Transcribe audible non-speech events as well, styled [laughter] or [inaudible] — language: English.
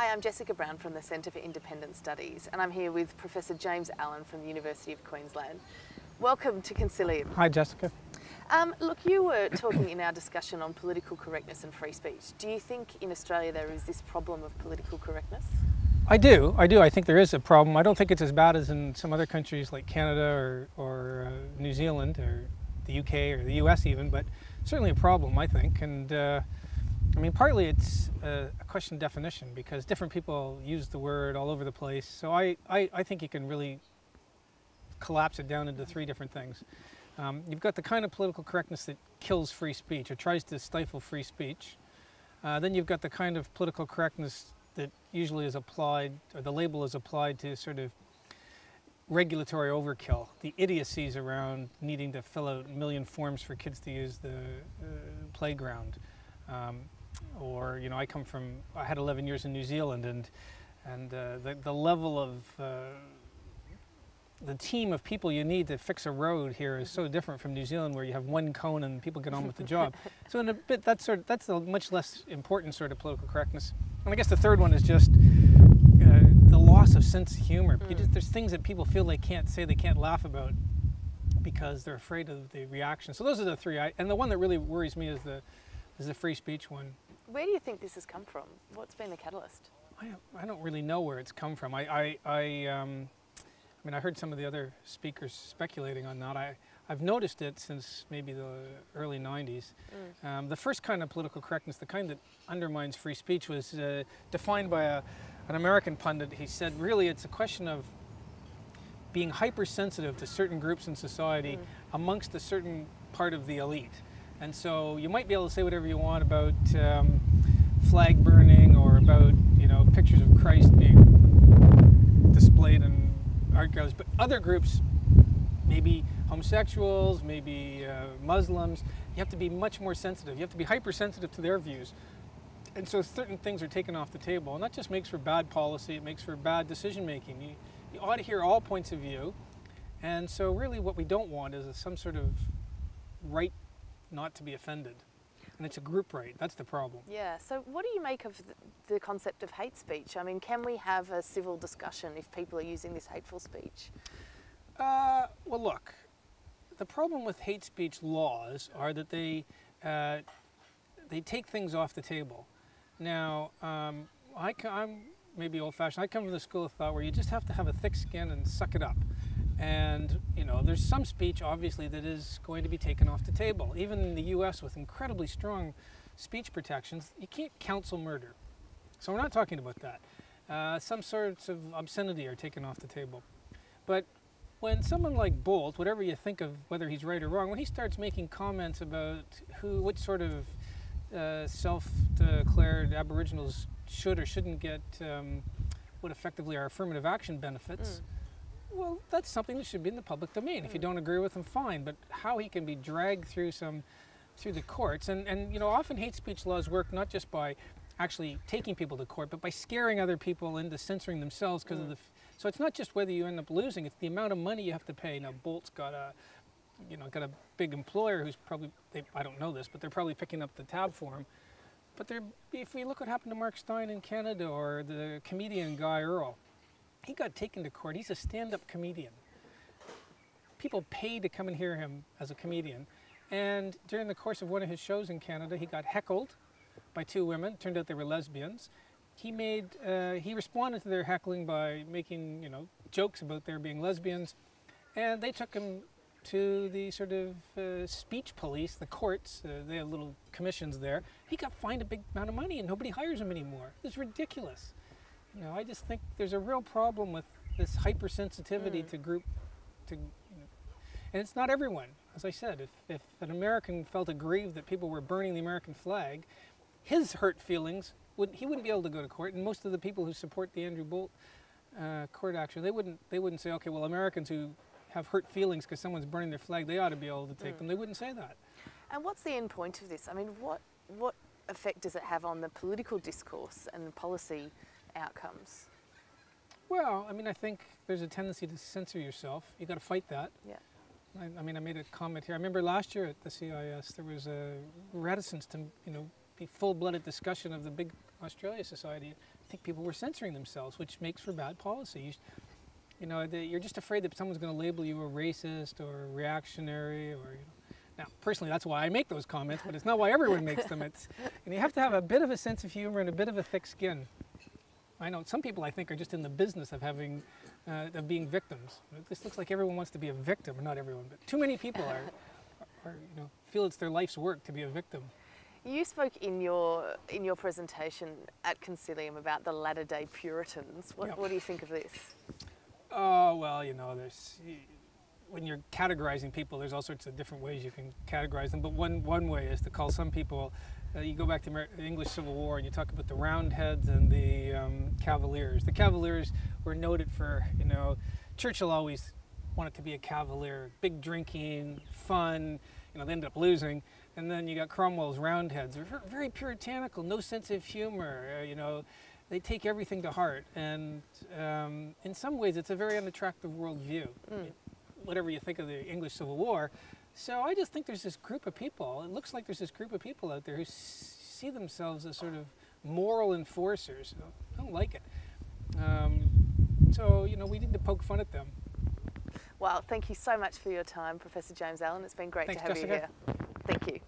Hi, I'm Jessica Brown from the Centre for Independent Studies, and I'm here with Professor James Allan from the University of Queensland. Welcome to Consilium. Hi, Jessica. Um, look, you were talking in our discussion on political correctness and free speech. Do you think in Australia there is this problem of political correctness? I do. I do. I think there is a problem. I don't think it's as bad as in some other countries like Canada or, or uh, New Zealand or the UK or the US even, but certainly a problem, I think. And uh, I mean, partly it's a, question of definition because different people use the word all over the place. So I, I, I think you can really collapse it down into three different things. Um, you've got the kind of political correctness that kills free speech or tries to stifle free speech. Uh, then you've got the kind of political correctness that usually is applied, or the label is applied to sort of regulatory overkill, the idiocies around needing to fill out a million forms for kids to use the uh, playground. Um, or, you know, I come from, I had 11 years in New Zealand and, and uh, the, the level of uh, the team of people you need to fix a road here is so different from New Zealand where you have one cone and people get on with the job. [laughs] so in a bit, that's, sort of, that's a much less important sort of political correctness. And I guess the third one is just uh, the loss of sense of humor. Mm. Just, there's things that people feel they can't say, they can't laugh about because they're afraid of the reaction. So those are the three. I, and the one that really worries me is the, is the free speech one. Where do you think this has come from? What's been the catalyst? I, I don't really know where it's come from. I, I, I um, I mean, I heard some of the other speakers speculating on that. I, I've noticed it since maybe the early 90s. Mm. Um, the first kind of political correctness, the kind that undermines free speech, was uh, defined by a, an American pundit. He said, really, it's a question of being hypersensitive to certain groups in society mm. amongst a certain part of the elite. And so you might be able to say whatever you want about um, flag burning or about, you know, pictures of Christ being displayed in art galleries, but other groups, maybe homosexuals, maybe uh, Muslims, you have to be much more sensitive. You have to be hypersensitive to their views. And so certain things are taken off the table, and that just makes for bad policy, it makes for bad decision making. You, you ought to hear all points of view, and so really what we don't want is some sort of right not to be offended and it's a group right. That's the problem. Yeah. So, what do you make of the, concept of hate speech? I mean, can we have a civil discussion if people are using this hateful speech? Uh, well, look, the problem with hate speech laws are that they uh, they take things off the table. Now, um, I, am maybe old-fashioned. I come from the school of thought where you just have to have a thick skin and suck it up. And, you know, there's some speech, obviously, that is going to be taken off the table. Even in the U.S., with incredibly strong speech protections, you can't counsel murder. So we're not talking about that. Uh, some sorts of obscenity are taken off the table. But when someone like Bolt, whatever you think of whether he's right or wrong, when he starts making comments about who, what sort of uh, self-declared Aboriginals should or shouldn't get um, what effectively are affirmative action benefits, mm well, that's something that should be in the public domain. If you don't agree with him, fine. But how he can be dragged through some, through the courts, and and you know, often hate speech laws work not just by actually taking people to court, but by scaring other people into censoring themselves because mm. of the. so it's not just whether you end up losing; it's the amount of money you have to pay. Now, Bolt's got a, you know, got a big employer who's probably they, I don't know this, but they're probably picking up the tab for him. But if we look what happened to Mark Steyn in Canada or the comedian Guy Earle, he got taken to court. He's a stand-up comedian. People paid to come and hear him as a comedian. And during the course of one of his shows in Canada, he got heckled by two women. Turned out they were lesbians. He made uh, he responded to their heckling by making you know jokes about their being lesbians, and they took him to the sort of uh, speech police, the courts. Uh, they have little commissions there. He got fined a big amount of money, and nobody hires him anymore. It's ridiculous. You know, I just think there's a real problem with this hypersensitivity mm. to group, to, you know, and it's not everyone. As I said, if, if an American felt aggrieved that people were burning the American flag, his hurt feelings would he wouldn't be able to go to court, and most of the people who support the Andrew Bolt uh, court action, they wouldn't they wouldn't say, okay, well, Americans who have hurt feelings because someone's burning their flag, they ought to be able to take mm. them. They wouldn't say that. And what's the end point of this? I mean, what what effect does it have on the political discourse and policy outcomes? Well, I mean, I think there's a tendency to censor yourself. You got to fight that. Yeah. I, I, mean, I made a comment here. I remember last year at the CIS, there was a reticence to, you know, be full-blooded discussion of the big Australia Society, I think people were censoring themselves, which makes for bad policy. You, sh- you know, you're just afraid that someone's going to label you a racist or reactionary, or you know. Now, personally, that's why I make those comments, but it's not why everyone makes them. It's, and you have to have a bit of a sense of humor and a bit of a thick skin. I know some people I think are just in the business of having, uh, of being victims. This looks like everyone wants to be a victim, or not everyone, but too many people are, [laughs] are you know, feel it's their life's work to be a victim. You spoke in your in your presentation at Consilium about the latter day Puritans. What, Yeah. what do you think of this? Oh well, you know, there's when you're categorizing people, there's all sorts of different ways you can categorize them. But one one way is to call some people. Uh, you go back to Amer- the English Civil War and you talk about the Roundheads and the um, Cavaliers. The Cavaliers were noted for, you know, Churchill always wanted to be a Cavalier, big drinking, fun. You know, they ended up losing. And then you got Cromwell's Roundheads. They're very puritanical, no sense of humor. Uh, you know, they take everything to heart. And um, in some ways, it's a very unattractive worldview whatever you think of the English Civil War. So I just think there's this group of people. It looks like there's this group of people out there who s- see themselves as sort of moral enforcers. I don't like it. Um, so you know, we need to poke fun at them. Well, thank you so much for your time, Professor James Allan. It's been great Thanks, to have Jessica. you here. Thank you.